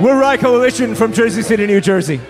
We're Rye Coalition from Jersey City, New Jersey.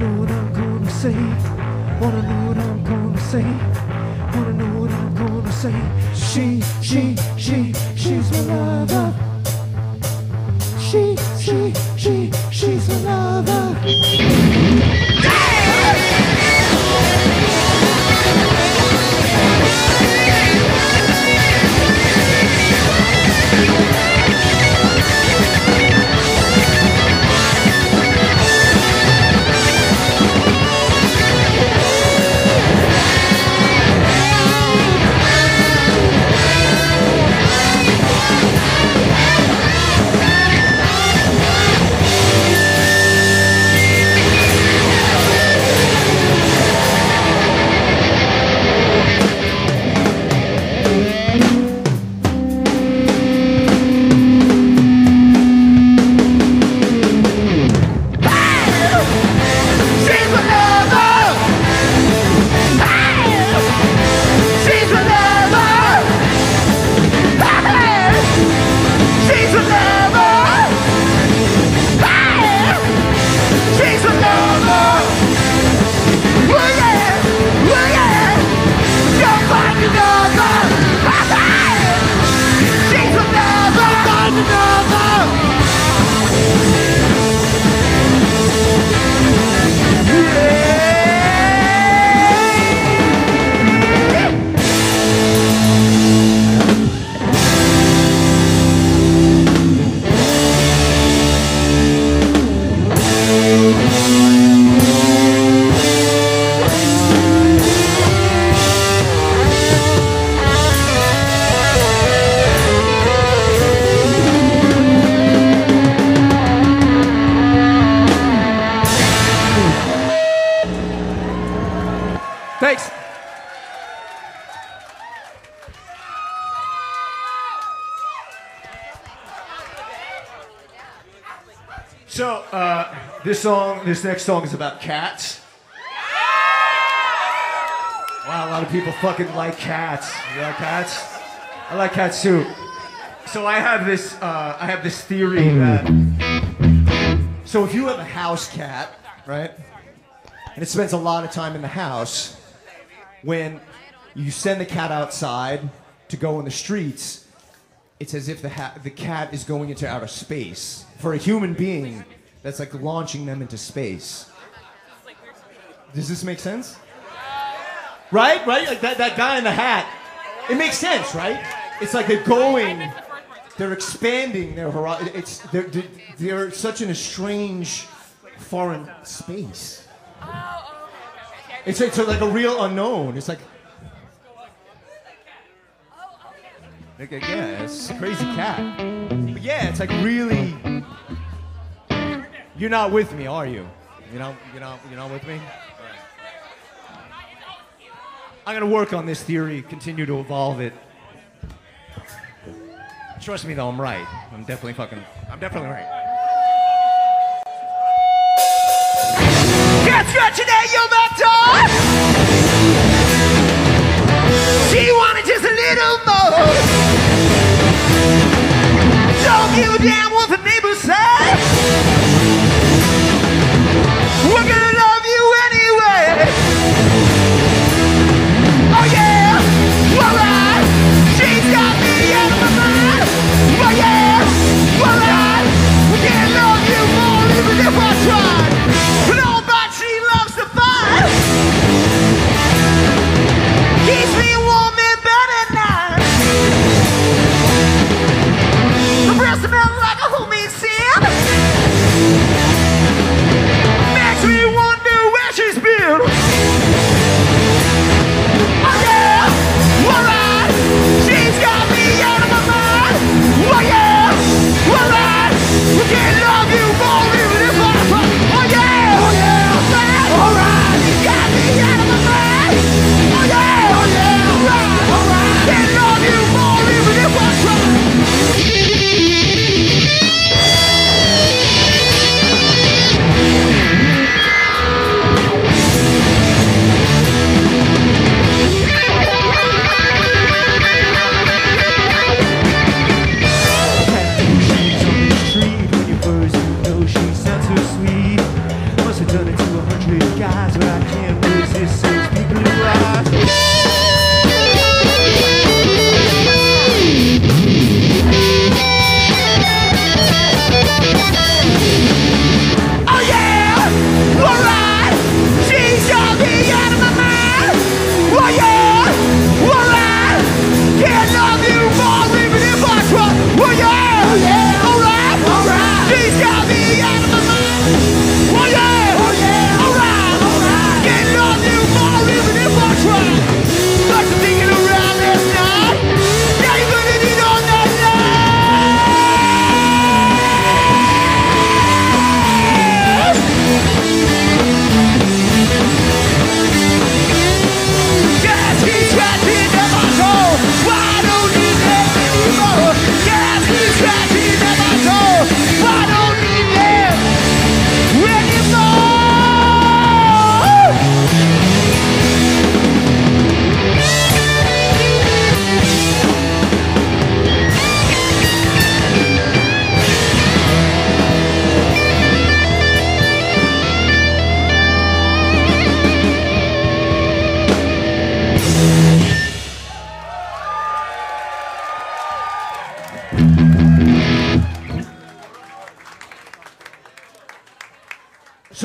Know what I'm gonna say? Wanna know what I'm gonna say? Wanna know what I'm gonna say? She, she, she, she's my lover. She, she, she, she's my lover. She's Thanks. So, uh, this song, this next song is about cats. Wow, a lot of people fucking like cats. You like cats? I like cats too. So I have this, uh, I have this theory that. So if you have a house cat, right, and it spends a lot of time in the house, when you send the cat outside to go in the streets, it's as if the, ha- the cat is going into outer space. For a human being, that's like launching them into space. Does this make sense? Right? Right? Like that, that guy in the hat. It makes sense, right? It's like they're going they're expanding their horizon. It's they're, they're, they're such an strange foreign space. Oh, oh, It's, it's like a real unknown. It's like. Like, yeah, it's a crazy cat. But yeah, it's like really. You're not with me, are you? You know, you're not, you're not with me. I'm gonna work on this theory, continue to evolve it. Trust me, though, I'm right. I'm definitely fucking. I'm definitely right. Get scratching at your back door. She wanted just a little more. Don't give a damn what the neighbors say. We're gonna love you anyway. Oh yeah, alright. She's got me out of my mind. Oh yeah, alright. We can't love you more even if I tried. Nobody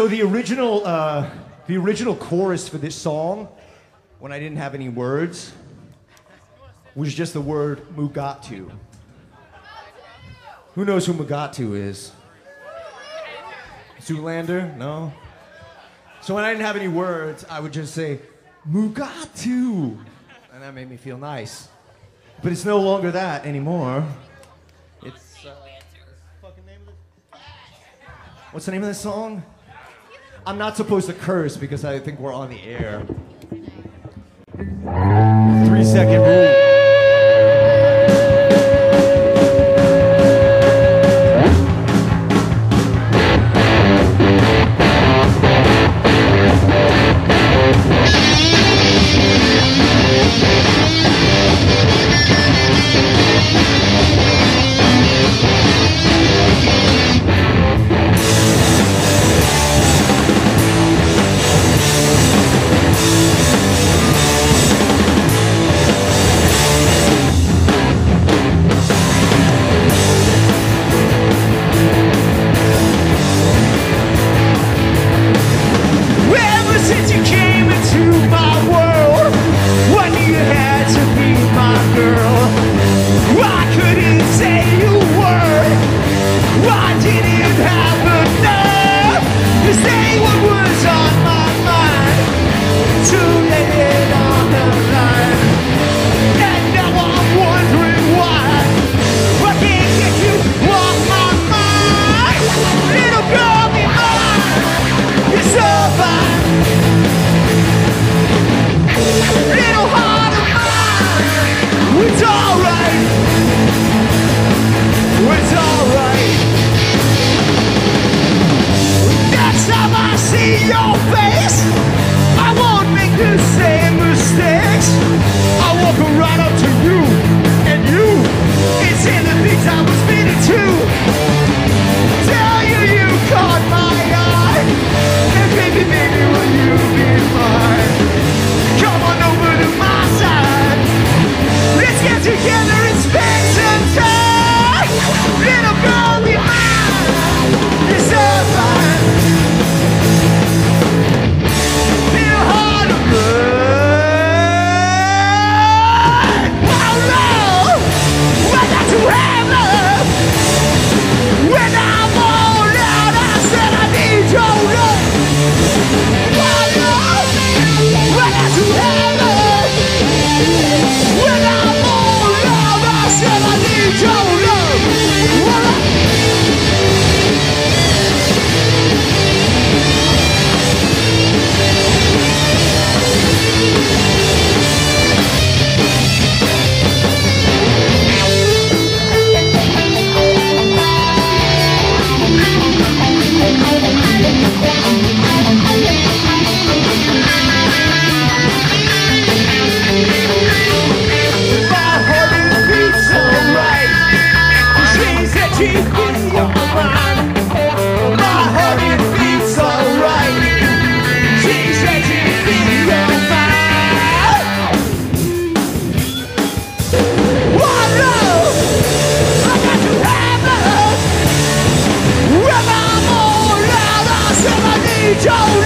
So the original, uh, the original chorus for this song, when I didn't have any words, was just the word Mugatu. Who knows who Mugatu is? Zoolander? No. So when I didn't have any words, I would just say Mugatu, and that made me feel nice. But it's no longer that anymore. It's uh, What's the name of this song? I'm not supposed to curse because I think we're on the air. Three second rule. don't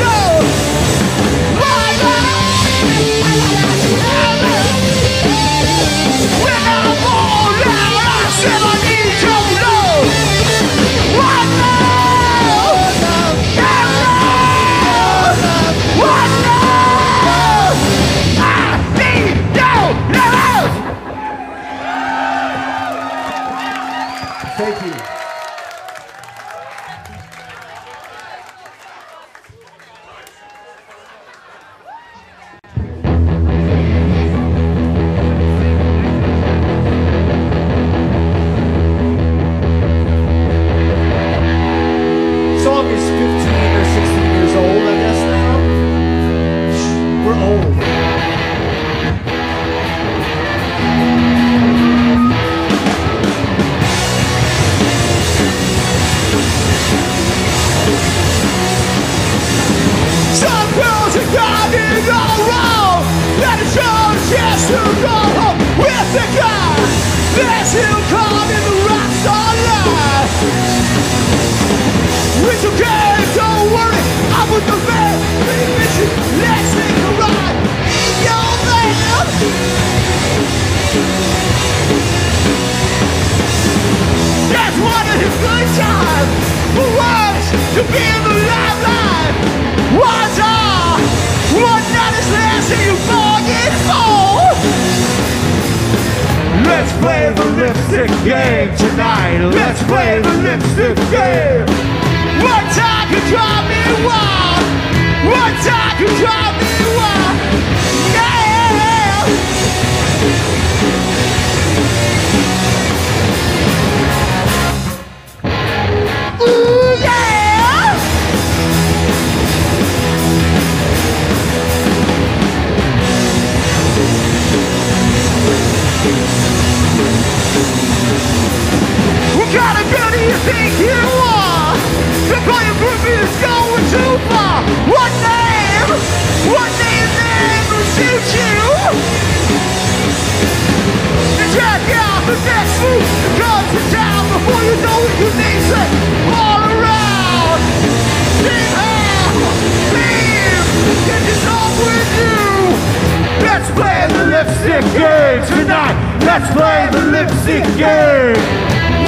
sick game.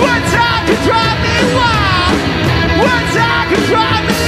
Words I can drive me wild. One time can drive me.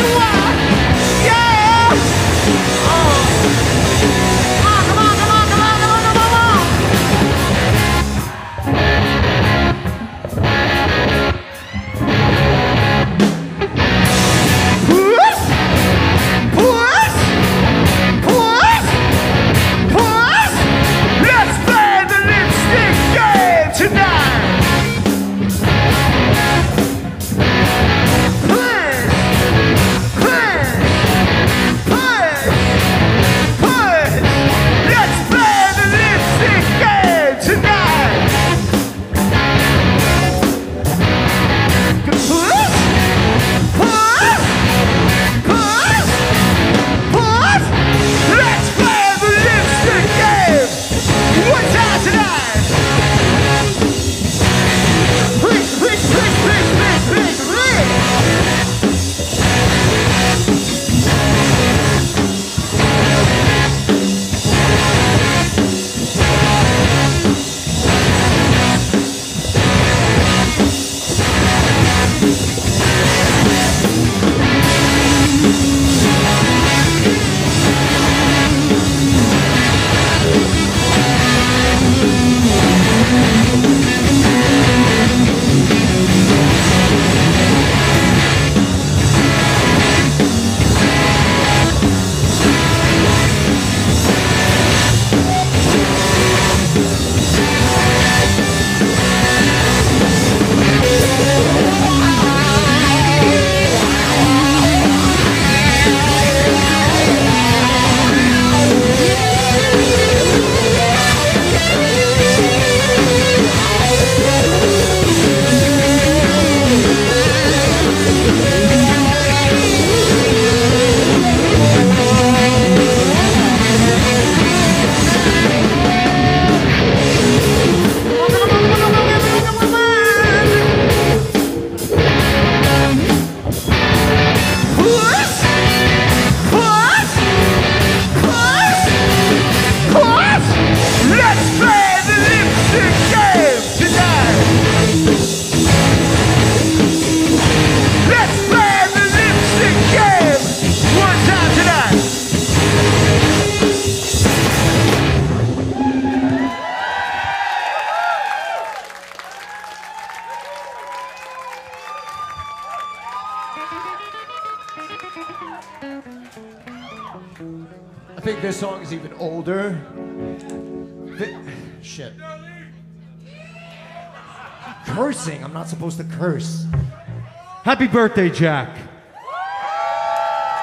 Birthday, Jack.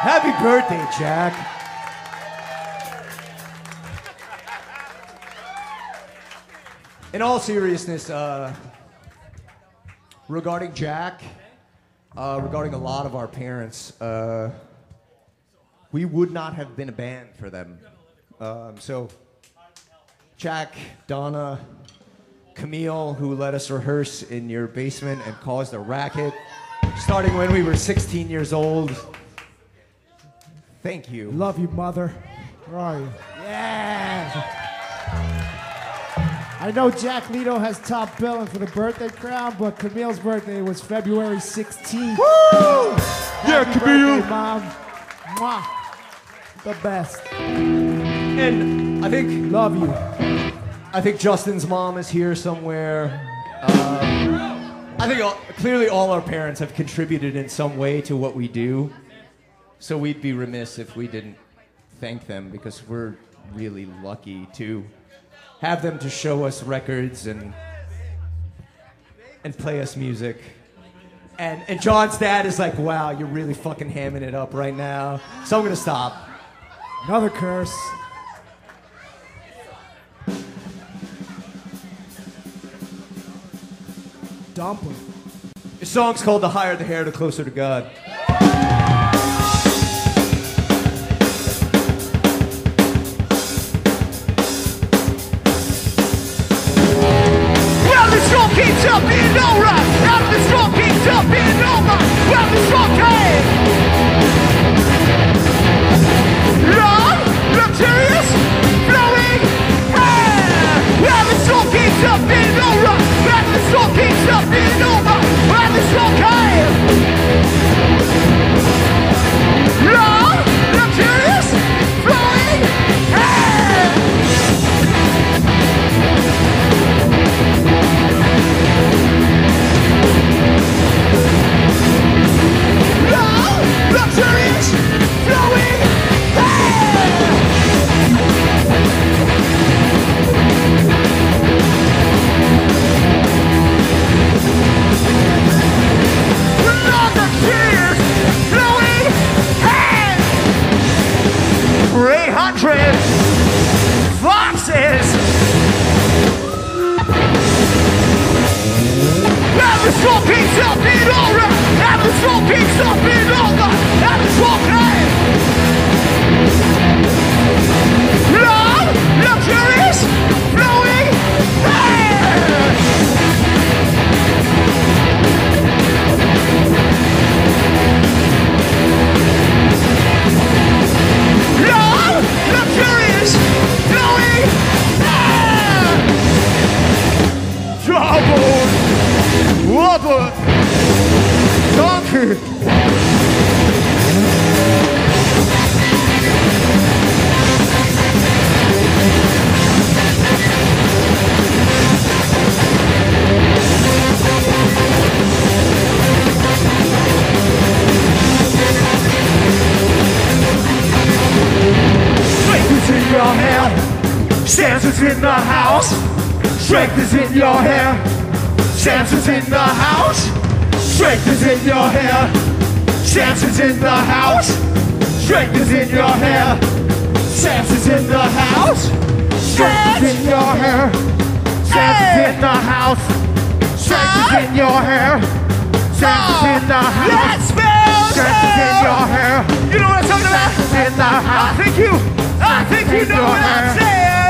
Happy birthday, Jack. In all seriousness, uh, regarding Jack, uh, regarding a lot of our parents, uh, we would not have been a band for them. Um, so, Jack, Donna, Camille, who let us rehearse in your basement and caused a racket, starting when we were 16 years old. Thank you. Love you, mother. Where are you? Yeah. I know Jack Leto has top billing for the birthday crown, but Camille's birthday was February 16th. Woo! Yeah, Happy Camille. birthday, mom. Mwah. The best. And I think Love you. I think Justin's mom is here somewhere. Um, I think all, clearly all our parents have contributed in some way to what we do. So we'd be remiss if we didn't thank them because we're really lucky to have them to show us records and and play us music. And and John's dad is like, "Wow, you're really fucking hamming it up right now." So I'm gonna stop. Another curse. Dumpling. Your song's called "The Higher the Hair, the Closer to God." Well, the storm keeps up being alright. And the storm keeps up being alright. Well, the storm came. Long, luxurious, flowing air. Well, the storm keeps up being alright. And the storm keeps alright. Well, the storm came. Long, luxurious, luxurious, up in over, and the storm came. Long, luxurious, flowing hair. Long, luxurious, flowing hair. Trouble! Wobble! Your hair. Samson's in the house. Strength is in your hair. Samson's in the house. Strength is in your hair. Samson's in the house. Strength is in your hair. Samson's in the house. Strength is in your hair. Samson's in the house. Strength is in your hair. Samson's in the house. Strength is in your hair. You know what I'm talking about? in the house. I think you, I think you know what I'm saying.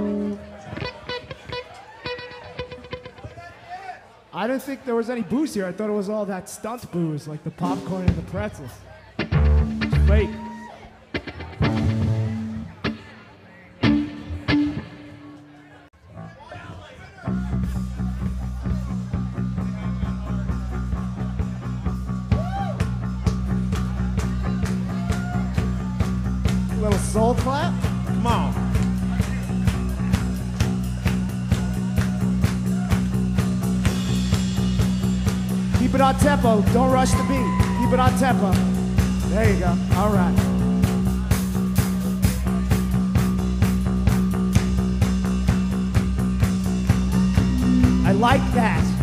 I didn't think there was any booze here. I thought it was all that stunt booze, like the popcorn and the pretzels. Wait. tempo. Don't rush the beat. Keep it on tempo. There you go. All right. I like that.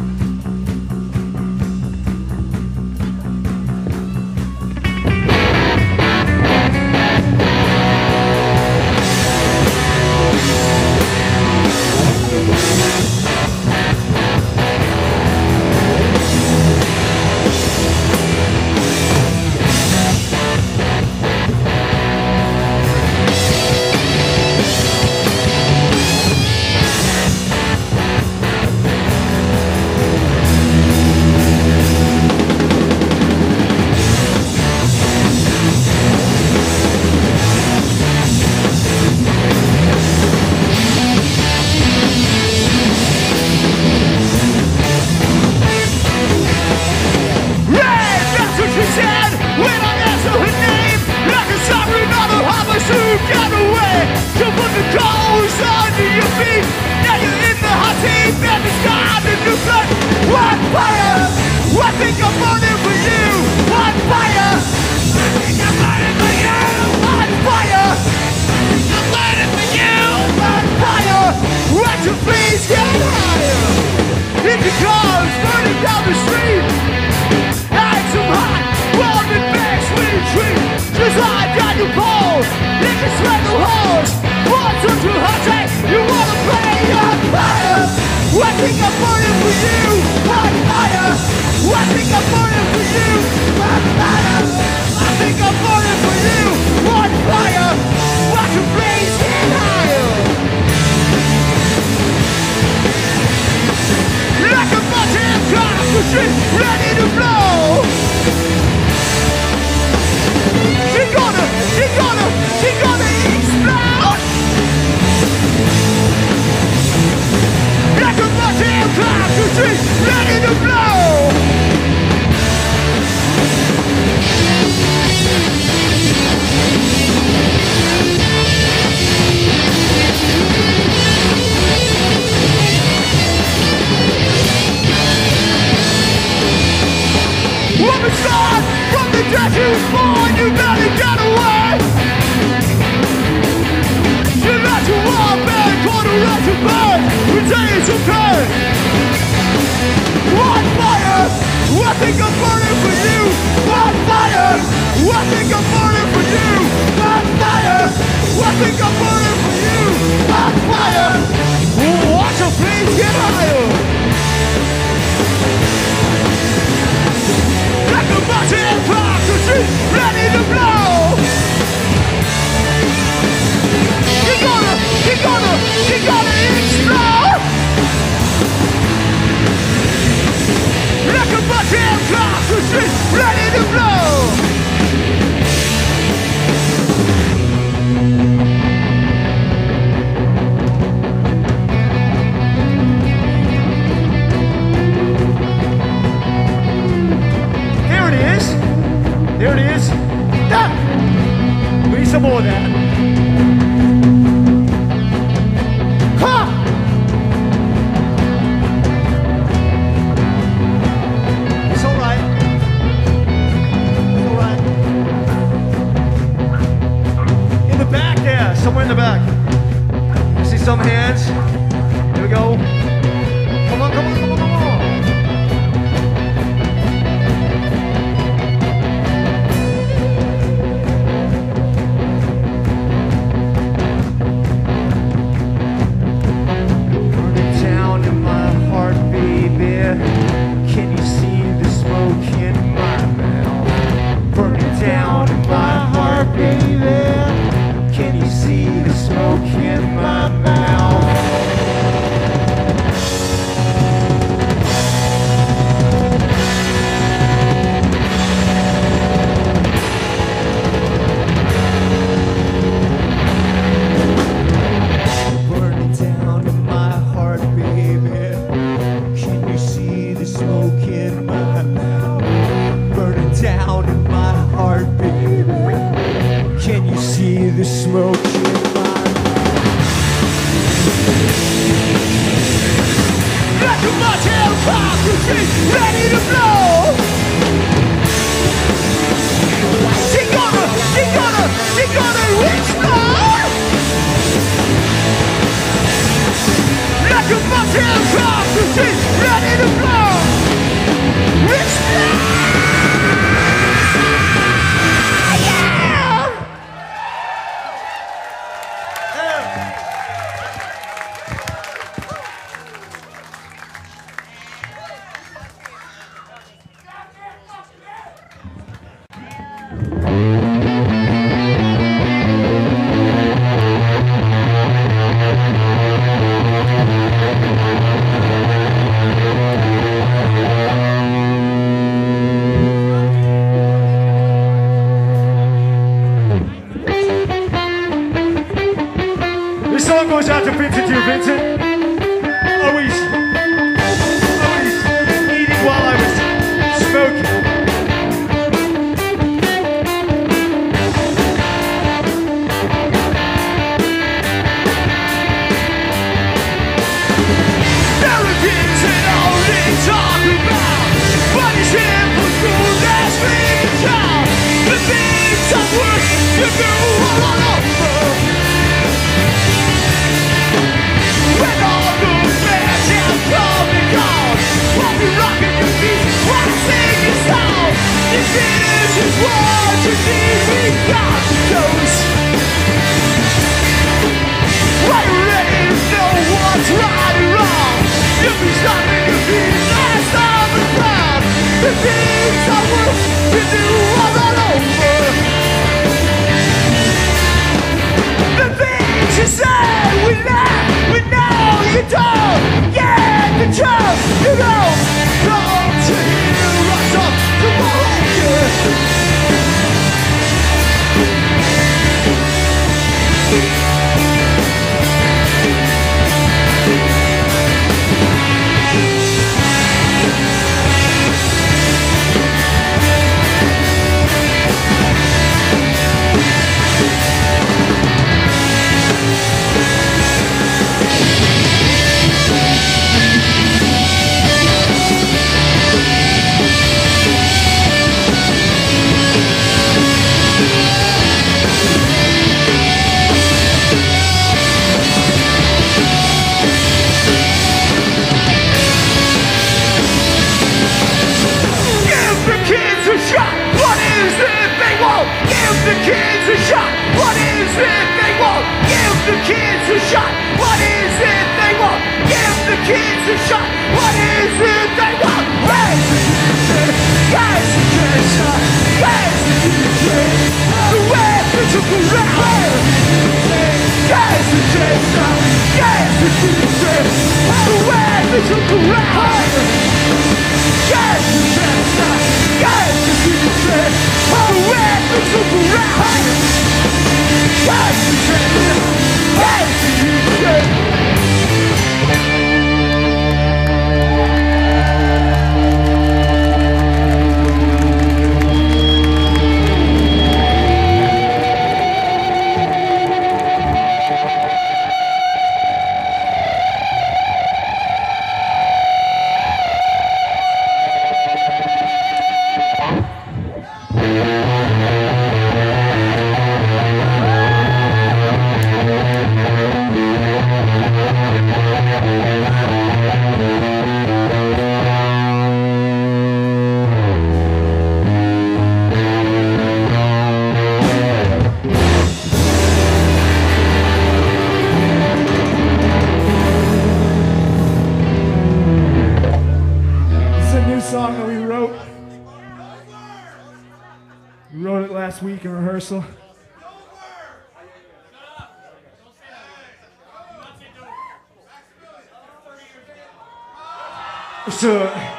to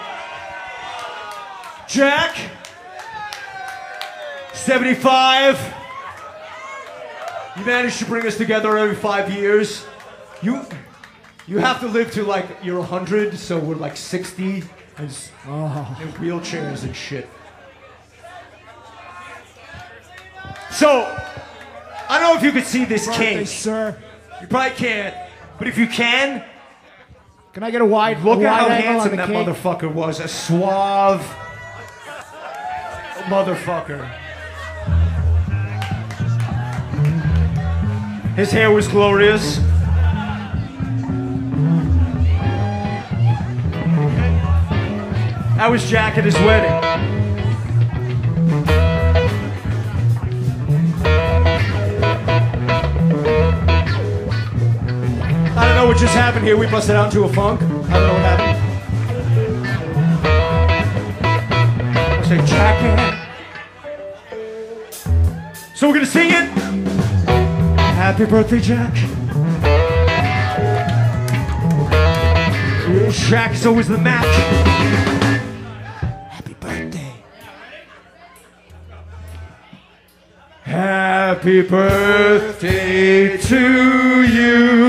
Jack, 75. You managed to bring us together every five years. You, you have to live to like you're 100, so we're like 60 and oh. in wheelchairs and shit. So, I don't know if you could see this king, sir. You probably can't, but if you can, can I get a wide look a at how wide angle on handsome that cake? motherfucker was. A suave motherfucker. His hair was glorious. That was Jack at his wedding. Know what just happened here. We busted out into a funk. I don't know what happened. I say Jack. So we're gonna sing it. Happy birthday, Jack. Jack is always the match. Happy birthday. Happy birthday to you.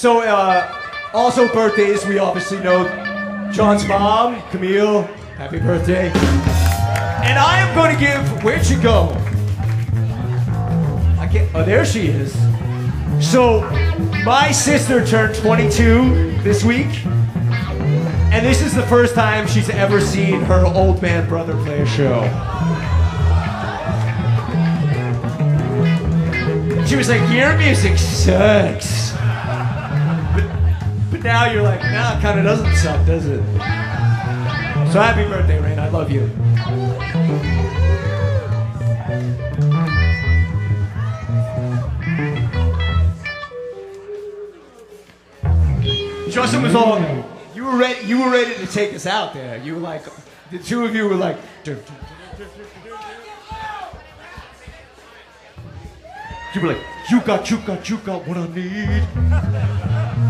So uh, also birthdays. We obviously know John's mom, Camille. Happy birthday! And I am going to give. Where'd she go? I can't. Oh, there she is. So, my sister turned 22 this week, and this is the first time she's ever seen her old man brother play a show. She was like, your music sucks. Now you're like, nah, it kind of doesn't suck, does it? So happy birthday, Rain. I love you. Justin was all, you were ready. You were ready to take us out there. You were like, the two of you were like, you were like, you got, you got, you got what I need.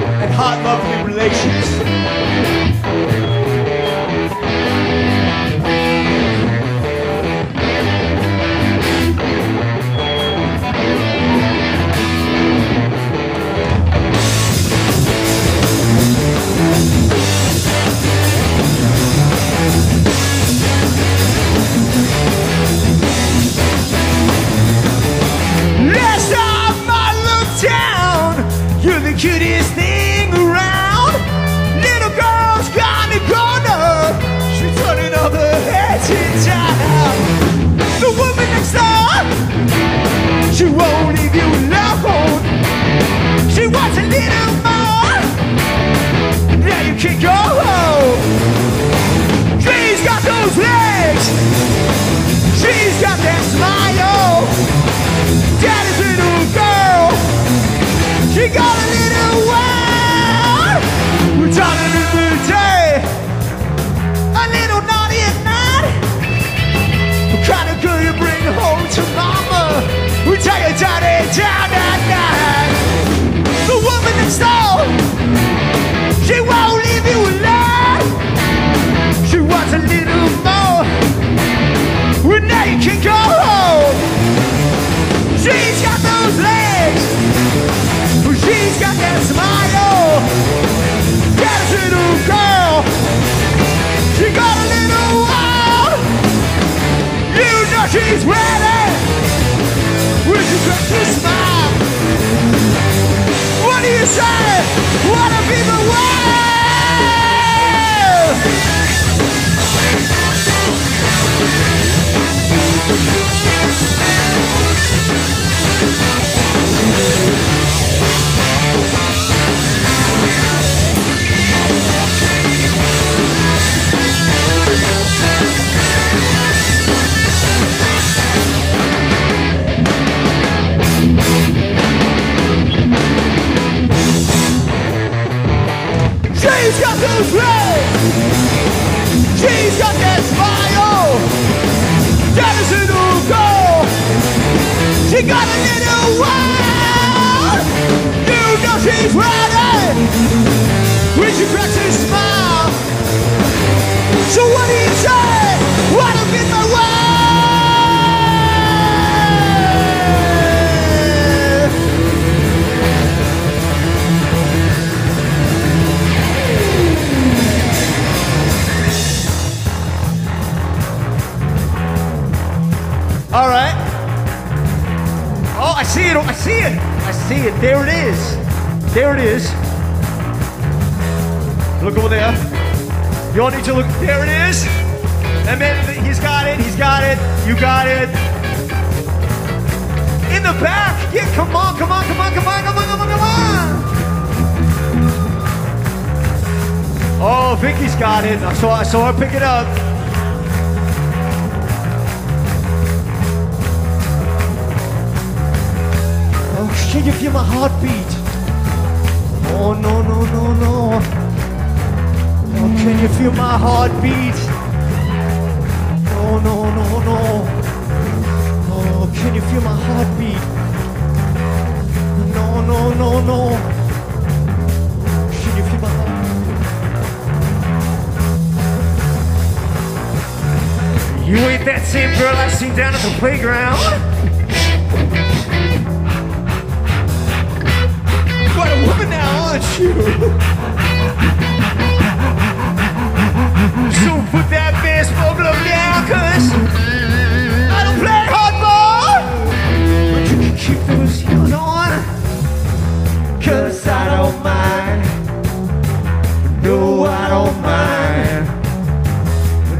hot, lovely relations. She's got that smile. That is a new girl. She got a little wild. You know she's ready. When she cracks her smile. So what do you say? What have been it. I see it. I see it. There it is. There it is. Look over there. You all need to look. There it is. And then he's got it. He's got it. You got it. In the back. Yeah, come on, come on, come on, come on, come on, come on, come on. Oh, Vicky's got it. I saw, I saw her pick it up. Can you feel my heartbeat? Oh, no, no, no, no. Oh, can you feel my heartbeat? No, no, no, no. Oh, can you feel my heartbeat? No, no, no, no. Can you feel my heartbeat? You ain't that same girl I seen down at the playground. Woman you? So put that baseball glove down, cuz I don't play hardball. But you can keep those heels on. Cause I don't mind. No, I don't mind.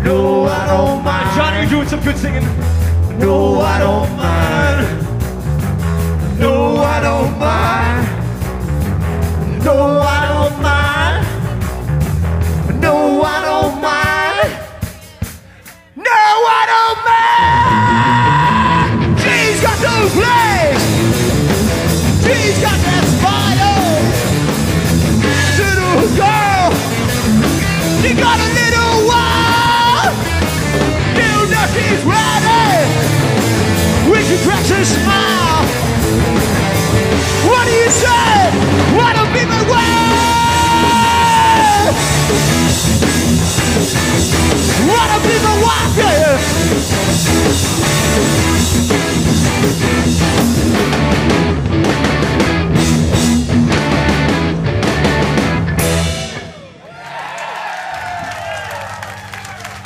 No, I don't mind. Johnny, you're doing some good singing. No, I don't mind. No, I don't mind. No, I don't mind. No, I don't mind. She's got those legs. She's got that smile. Little girl. She got a little. You know she's ready. She cracks her smile. What do you say? Wanna be Wanna be my wife? Yeah.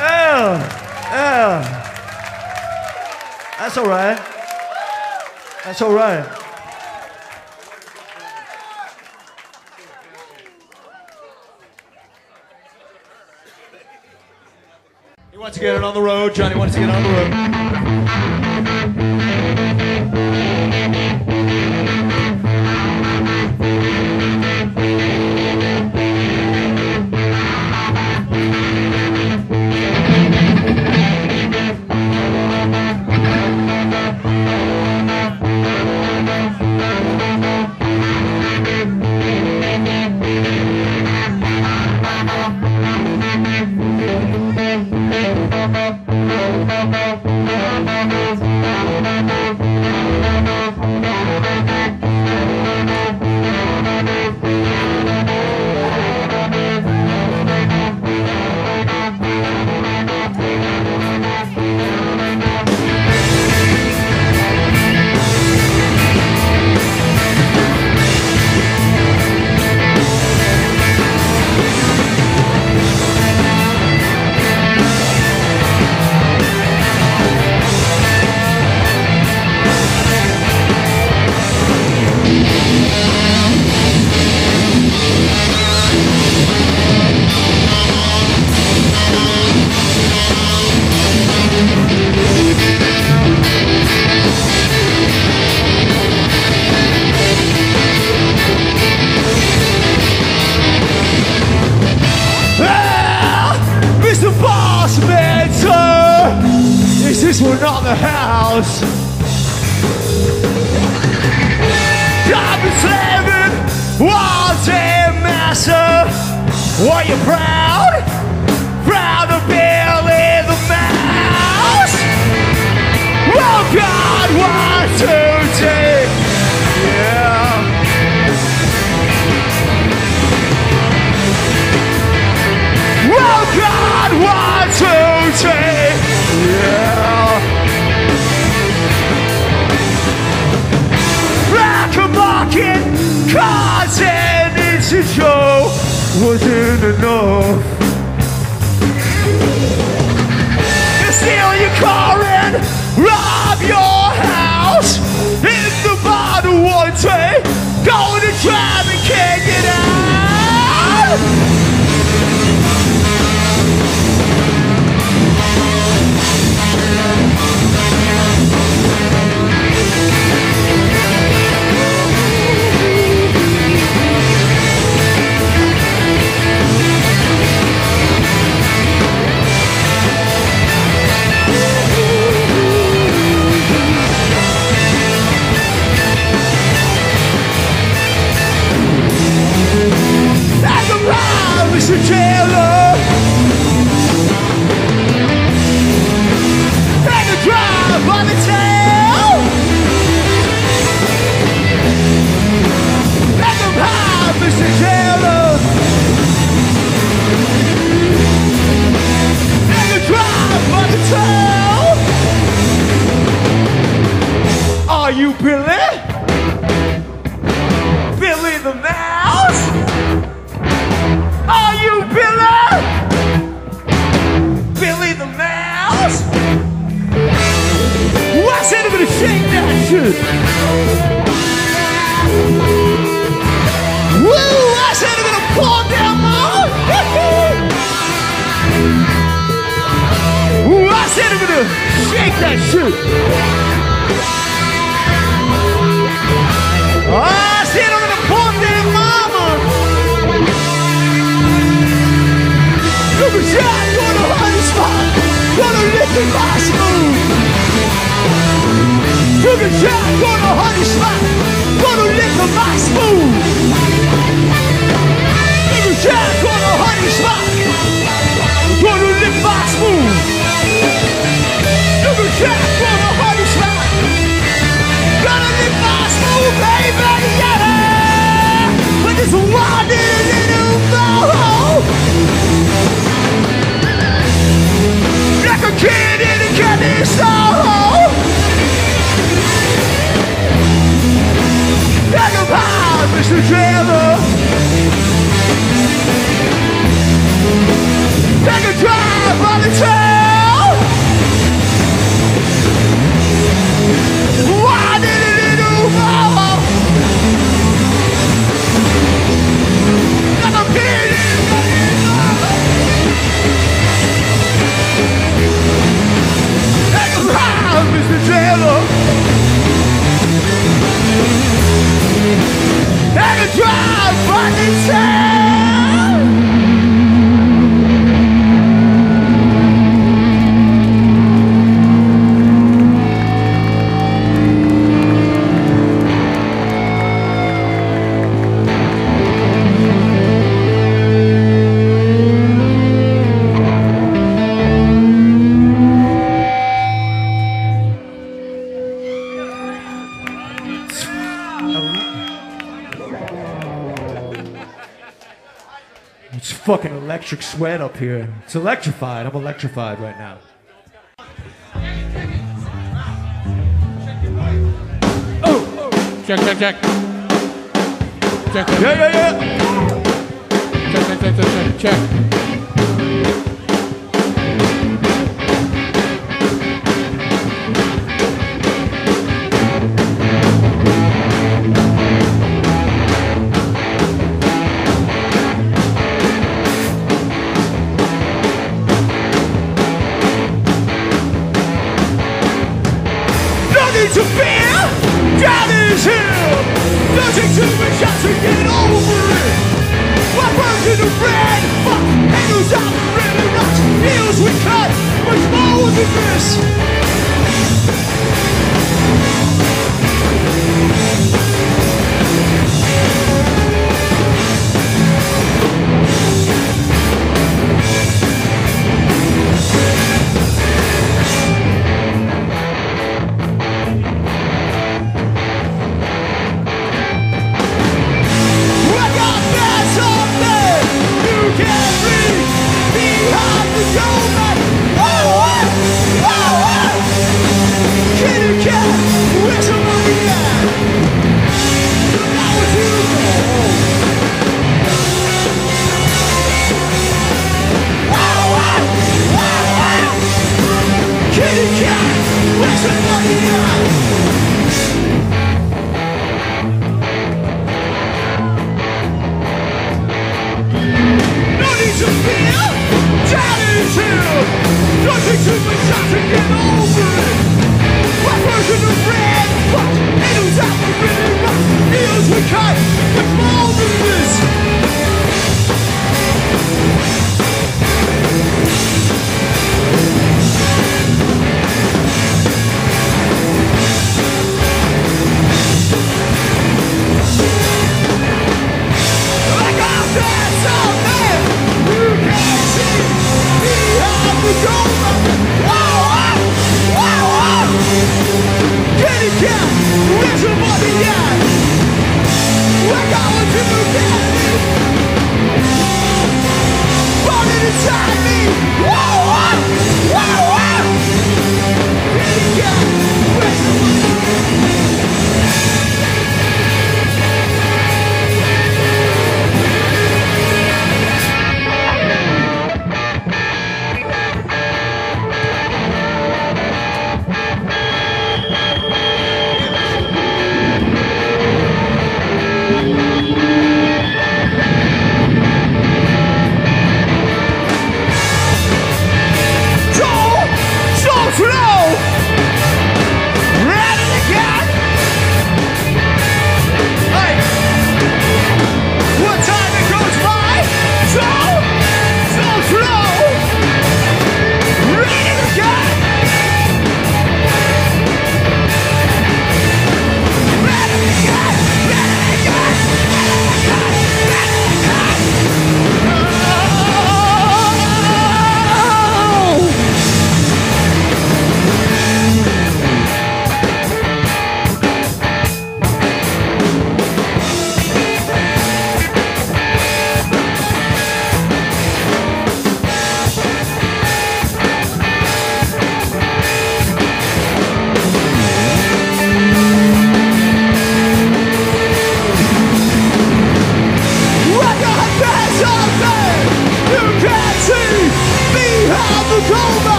Oh. That's all right. That's all right. He wants to get it on the road. Johnny wants to get on the road. Thank you. electric sweat up here. It's electrified. I'm electrified right now. Oh. Check, check, check. Check, check. Yeah, yeah, yeah. Check, check, check, check, check. check.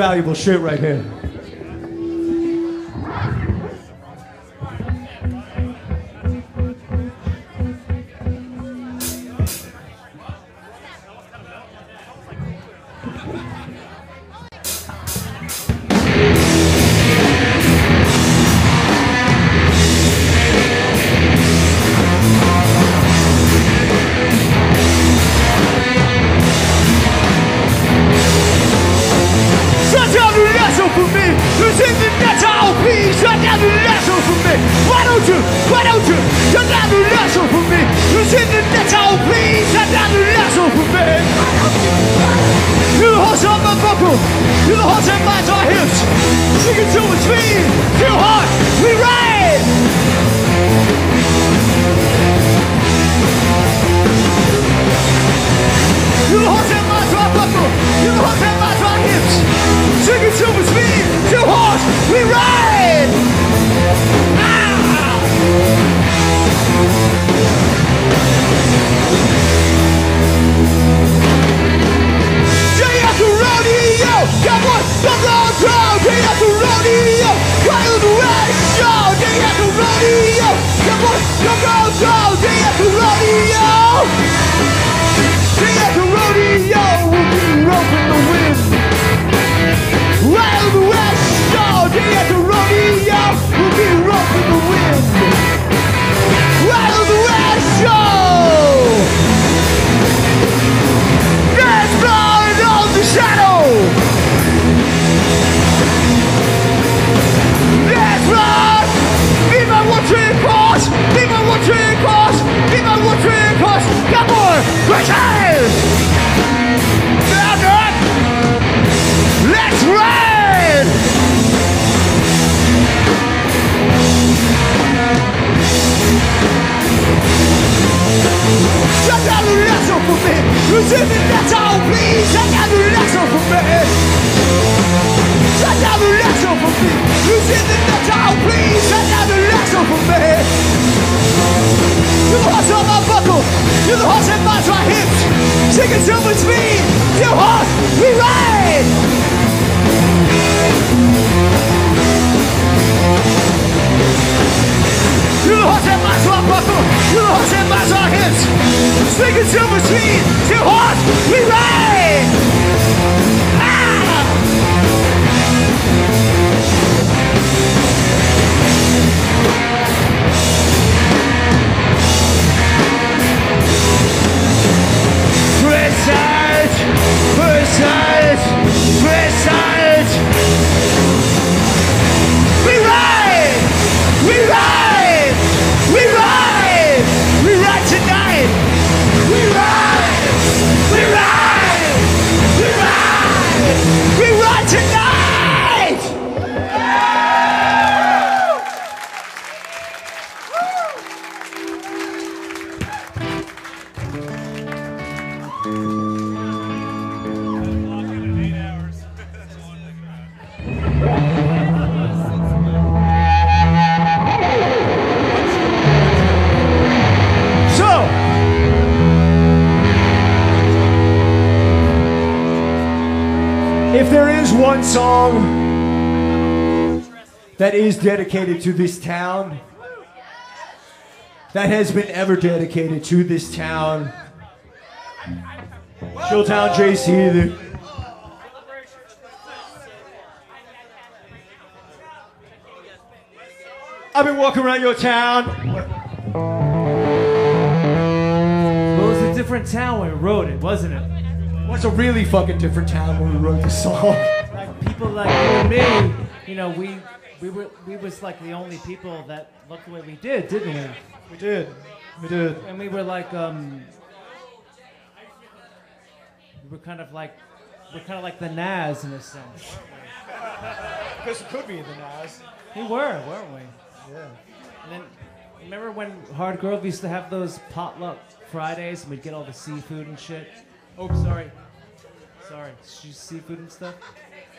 Valuable shit right here. Dedicated to this town, that has been ever dedicated to this town, Chilltown JC, the, I've been walking around your town. Well, it was a different town when we wrote it, wasn't it? What's a really fucking different town when we wrote this song? Like people like you and me, you know, we we were we was like the only people that looked the way we did, didn't we? We did. We did. And we were like, um, we were kind of like, we're kind of like the Nas in a sense. Because it could be the Nas. We were, weren't we? Yeah. And then, remember when Hard Grove used to have those potluck Fridays and we'd get all the seafood and shit? Oh, sorry. Sorry. Seafood and stuff?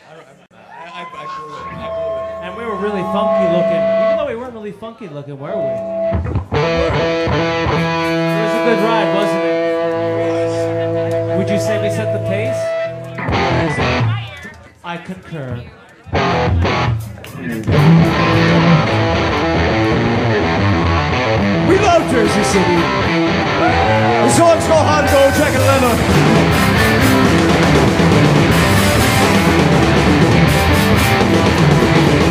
I, I, I blew it. I blew it. And we were really funky looking. Even though we weren't really funky looking, were we? It was a good ride, wasn't it? Would you say we set the pace? I concur. We love Jersey City. The song's called Hard Gold Jack and Leather. Now,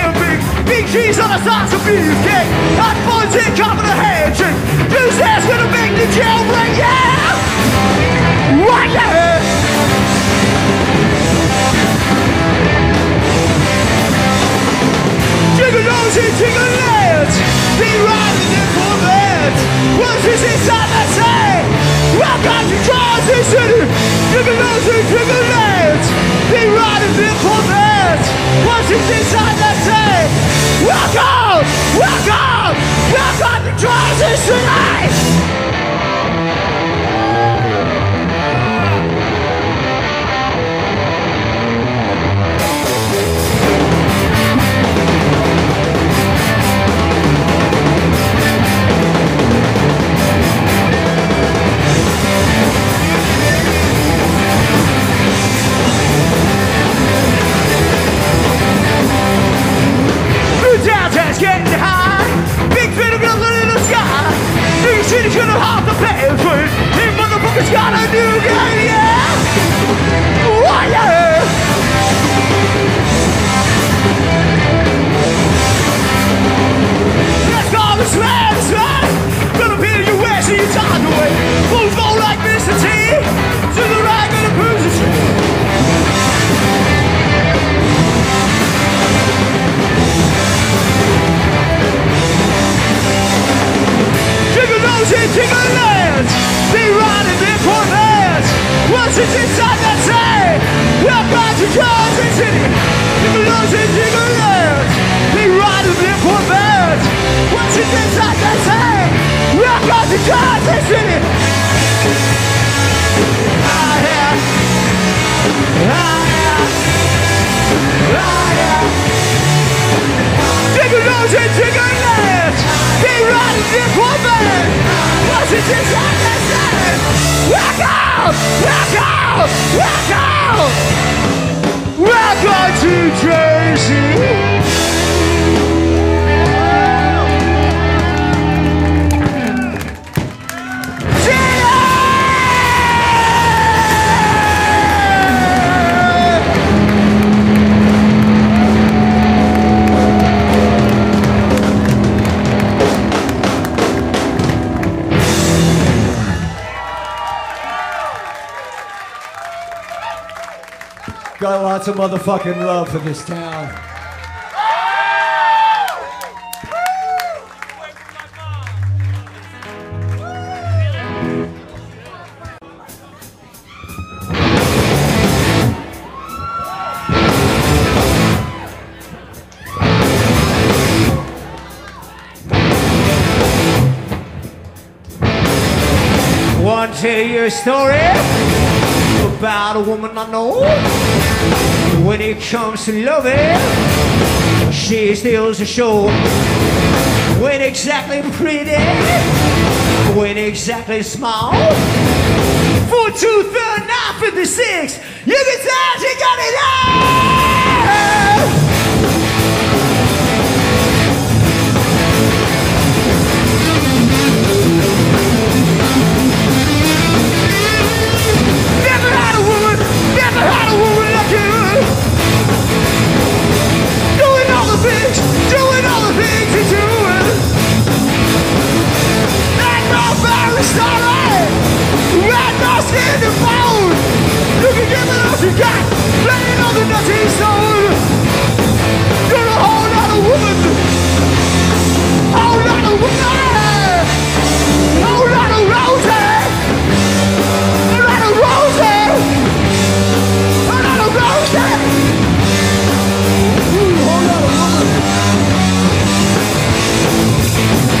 a cheese on a sauce of beefcake Hot buns in cup of the handshake Juice ass gonna make the jailbreak, yeah! What, yeah! Jiggle nosy, jiggle legs Be riding in Corvettes What's inside that say? Welcome to Jersey City Jiggle nosy, jiggle legs Be riding in Corvettes What's this inside that say? Welcome, welcome, welcome to Jersey City Got lots of motherfucking love for this town. Want to tell you a story about a woman I know. Comes to loving, she steals the show. When exactly pretty, when exactly small. Four. You can tell she got it all. sorry. Madness in the fold. You can give it all you got. Playing on the dirty soul. You're a whole lot of woman. Whole lot of woman. Whole lot of roses. A lot of roses. A lot of roses. Whole lot of woman.